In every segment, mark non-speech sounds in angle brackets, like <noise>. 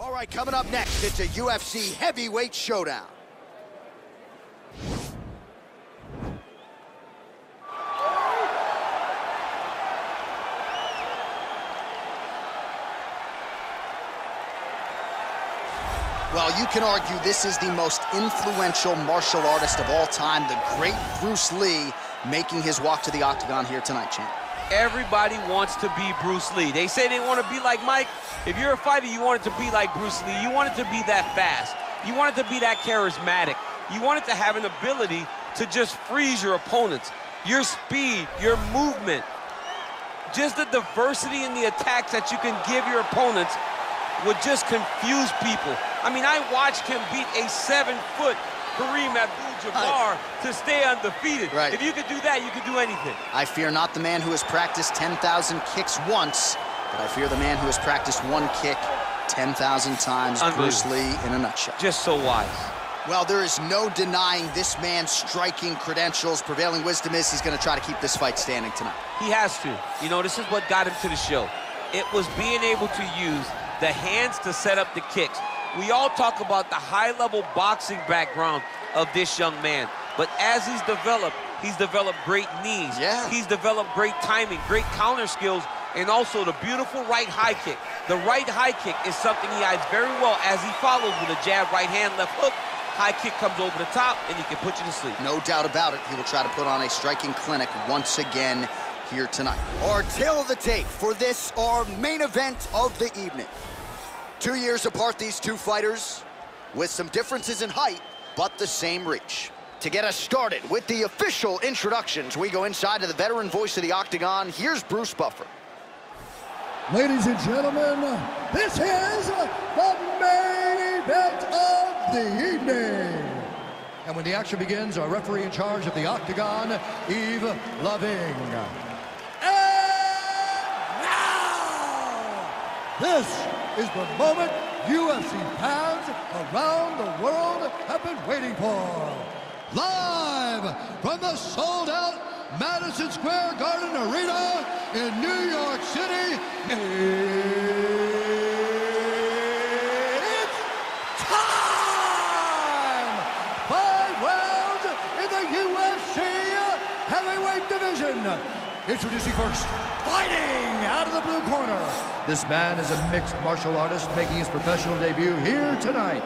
All right, coming up next, it's a UFC heavyweight showdown. Well, you can argue this is the most influential martial artist of all time, the great Bruce Lee, making his walk to the octagon here tonight, champ. Everybody wants to be Bruce Lee. They say they want to be like Mike. If you're a fighter, you want it to be like Bruce Lee. You want it to be that fast. You want it to be that charismatic. You want it to have an ability to just freeze your opponents. Your speed, your movement, just the diversity in the attacks that you can give your opponents would just confuse people. I mean, I watched him beat a seven-foot Kareem Abdul-Jabbar to stay undefeated. Right. If you could do that, you could do anything. I fear not the man who has practiced 10,000 kicks once, but I fear the man who has practiced one kick 10,000 times. Bruce Lee in a nutshell. Just so wise. Well, there is no denying this man's striking credentials. Prevailing wisdom is he's going to try to keep this fight standing tonight. He has to. You know, this is what got him to the show. It was being able to use the hands to set up the kicks. We all talk about the high-level boxing background of this young man. But as he's developed, he's developed great knees. Yeah. He's developed great timing, great counter skills, and also the beautiful right high kick. The right high kick is something he hides very well as he follows with a jab, right hand, left hook. High kick comes over the top, and he can put you to sleep. No doubt about it. He will try to put on a striking clinic once again here tonight. Our tail of the tape for this, our main event of the evening. Two years apart, these two fighters, with some differences in height, but the same reach. To get us started with the official introductions, we go inside to the veteran voice of the Octagon. Here's Bruce Buffer. Ladies and gentlemen, this is the main event of the evening. And when the action begins, our referee in charge of the Octagon, Eve Loving. And now, this is the moment UFC fans around the world have been waiting for. Live from the sold-out Madison Square Garden Arena in New York City, it's time! Five rounds in the UFC heavyweight division. Introducing first, the blue corner. This man is a mixed martial artist making his professional debut here tonight.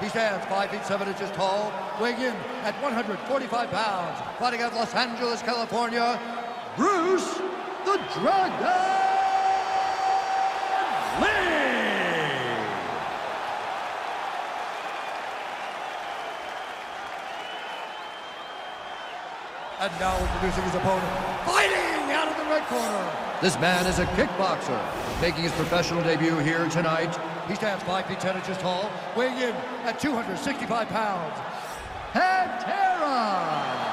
He stands 5 feet 7 inches tall, weighing in at 145 pounds, fighting out of Los Angeles, California, Bruce the Dragon! And now introducing his opponent, fighting out of the red corner. This man is a kickboxer, making his professional debut here tonight. He stands 5 feet 10 inches tall, weighing in at 265 pounds. Pantera!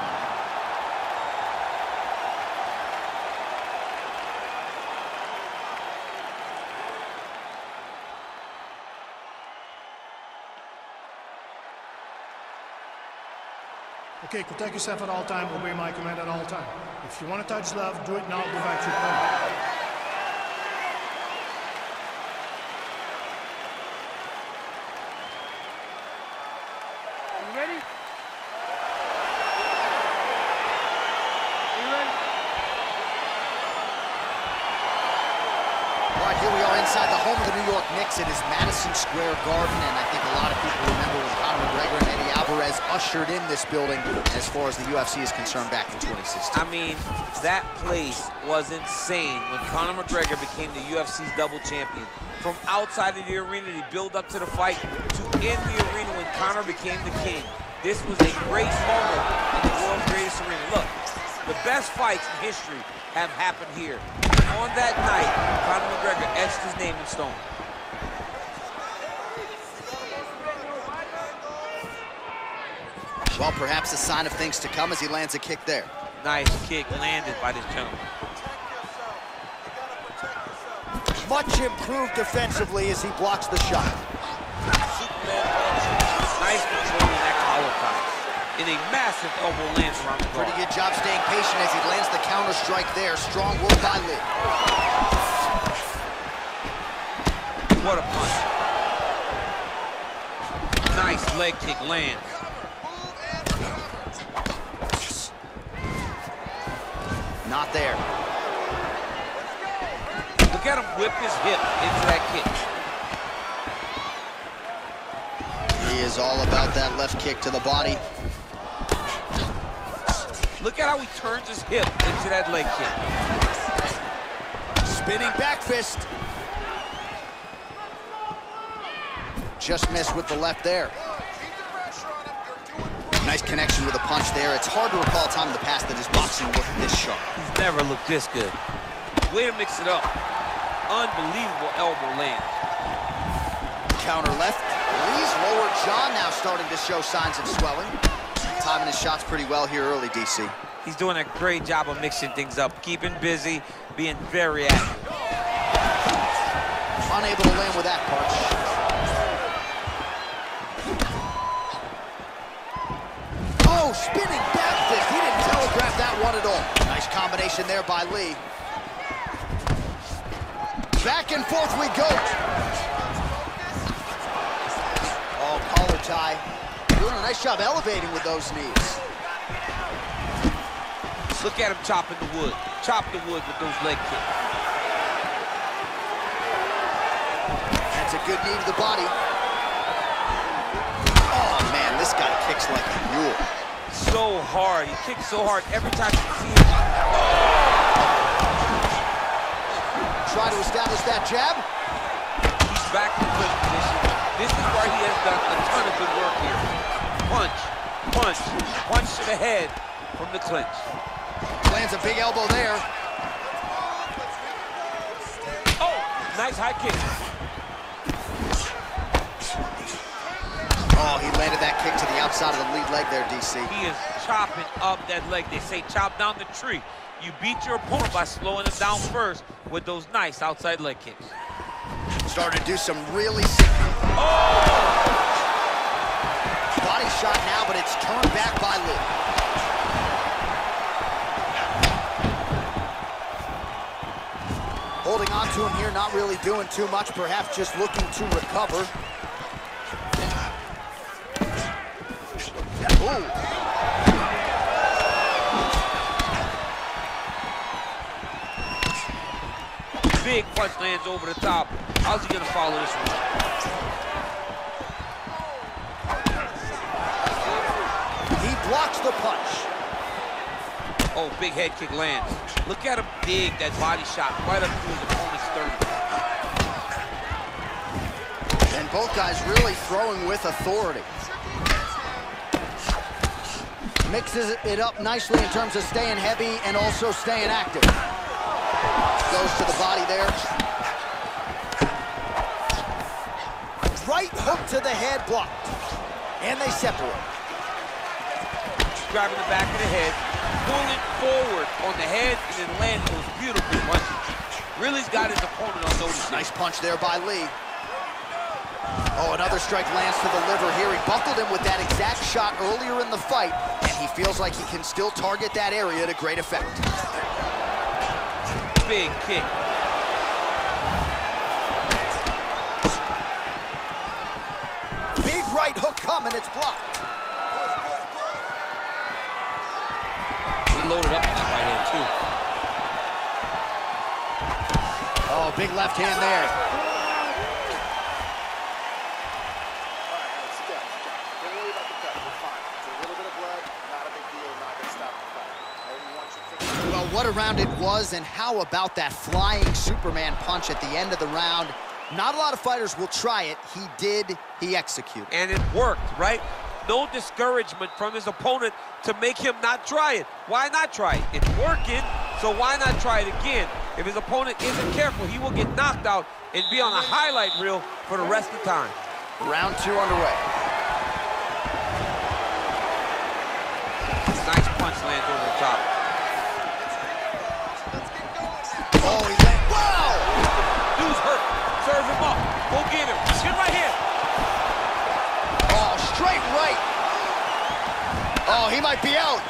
Okay, protect yourself at all time, obey my command at all time. If you want to touch love, do it now, go back to your opponent. You ready? You ready? All right, here we are inside the home of the New York Knicks. It is Madison Square Garden, and I think a lot of people remember when Conor McGregor and Eddie Alvarez ushered in this building as far as the UFC is concerned back in 2016. I mean, that place was insane when Conor McGregor became the UFC's double champion. From outside of the arena, to build up to the fight, to in the arena when Conor became the king. This was a great moment in the world's greatest arena. Look, the best fights in history have happened here. On that night, Conor McGregor etched his name in stone. Well, perhaps a sign of things to come as he lands a kick there. Nice kick landed by this gentleman. Much improved defensively as he blocks the shot. Nice control in that collar tie. And a massive elbow lands around the Pretty good job staying patient as he lands the counter strike there. Strong work by Lee. What a punch. Nice leg kick lands. Not there. Look at him whip his hip into that kick. He is all about that left kick to the body. Look at how he turns his hip into that leg kick. Spinning back fist. Just missed with the left there. Nice connection with a punch there. It's hard to recall a time in the past that his boxing looked this sharp. He's never looked this good. Way to mix it up. Unbelievable elbow land. Counter left. Lee's lower jaw now starting to show signs of swelling. Timing his shots pretty well here early, DC. He's doing a great job of mixing things up, keeping busy, being very active. Unable to land with that punch. Spinning back fist. He didn't telegraph that one at all. Nice combination there by Lee. Back and forth we go. Oh, collar tie. Doing a nice job elevating with those knees. Look at him chopping the wood. Chop the wood with those leg kicks. That's a good knee to the body. Oh, man, this guy kicks like a mule. So hard. He kicks so hard every time you see him. Try to establish that jab. He's back in good position. This is where he has done a ton of good work here. Punch, punch, punch to the head from the clinch. Lands a big elbow there. Oh, nice high kick. Oh, he landed that kick to the outside of the lead leg there, DC. He is chopping up that leg. They say chop down the tree. You beat your opponent by slowing him down first with those nice outside leg kicks. Starting to do some really sick. Oh! Body shot now, but it's turned back by Lee. Holding on to him here, not really doing too much, perhaps just looking to recover. Big punch lands over the top. How's he gonna follow this one? He blocks the punch. Oh, big head kick lands. Look at him dig that body shot right up through his opponent's sternum. And both guys really throwing with authority. Mixes it up nicely in terms of staying heavy and also staying active. Goes to the body there. Right hook to the head blocked. And they separate. Grabbing the back of the head, pulling forward on the head, and then landing those beautiful punches. Really's got his opponent on notice. Nice punch there by Lee. Oh, another strike lands to the liver here. He buckled him with that exact shot earlier in the fight, and he feels like he can still target that area to great effect. Big kick. Big right hook coming, it's blocked. He loaded up on that right hand, too. Oh, big left hand there. Well, what a round it was, and how about that flying Superman punch at the end of the round? Not a lot of fighters will try it. He did, he executed. And it worked, right? No discouragement from his opponent to make him not try it. Why not try it? It's working, so why not try it again? If his opponent isn't careful, he will get knocked out and be on a highlight reel for the rest of the time. Round two underway. Nice punch lands over the top. straight right. Oh, he might be out.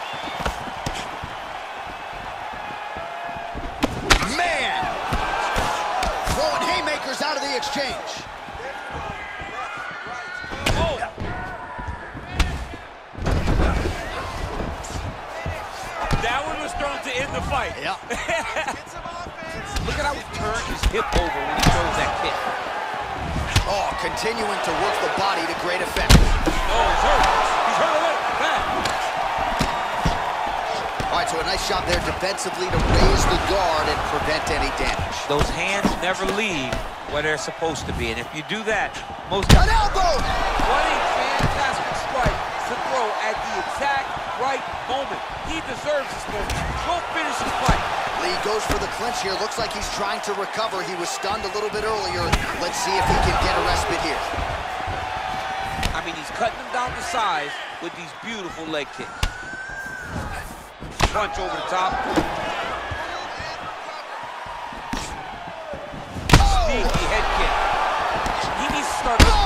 Man! Throwing haymakers out of the exchange. Fight. Yeah. <laughs> Look at how he turned his hip over when he throws that kick. Oh, continuing to work the body to great effect. Oh, he's hurt. He's hurt a little. Bad. All right, so a nice shot there defensively to raise the guard and prevent any damage. Those hands never leave where they're supposed to be. And if you do that, most An elbow! What a fantastic strike to throw at the exact right moment. He deserves this moment. Go finish his fight. Lee goes for the clinch here. Looks like he's trying to recover. He was stunned a little bit earlier. Let's see if he can get a respite here. I mean, he's cutting them down to size with these beautiful leg kicks. Punch over the top. Sneaky head kick. He needs to start.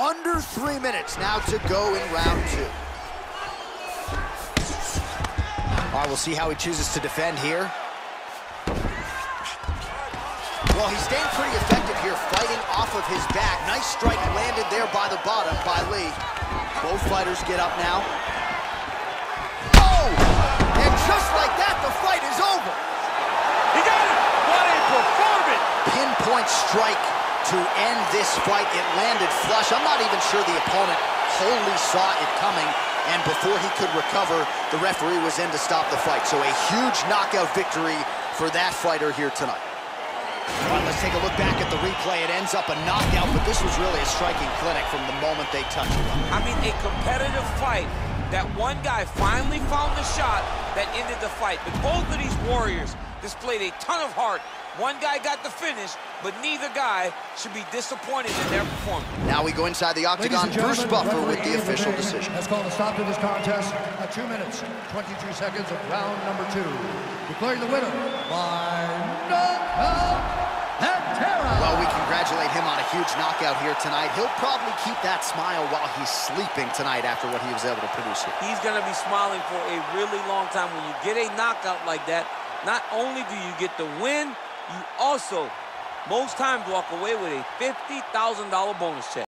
Under three minutes now to go in round two. All right, we'll see how he chooses to defend here. Well, he's staying pretty effective here, fighting off of his back. Nice strike landed there by the bottom by Lee. Both fighters get up now. Just like that, the fight is over. He got it! What a performance! pinpoint strike to end this fight. It landed flush. I'm not even sure the opponent wholly saw it coming, and before he could recover, the referee was in to stop the fight. So a huge knockout victory for that fighter here tonight. All right, let's take a look back at the replay. It ends up a knockout, but this was really a striking clinic from the moment they touched it. I mean, a competitive fight. That one guy finally found the shot that ended the fight. But both of these warriors displayed a ton of heart. One guy got the finish, but neither guy should be disappointed in their performance. Now we go inside the octagon. Bruce Buffer with the official decision. Has called a stop to this contest at 2 minutes, 22 seconds of round number two. Declaring the winner by knockout and Terra. Well, we congratulate him on a huge knockout here tonight. He'll probably keep that smile while he's sleeping tonight after what he was able to produce here. He's going to be smiling for a really long time. When you get a knockout like that, not only do you get the win, you also, most times, walk away with a $50,000 bonus check.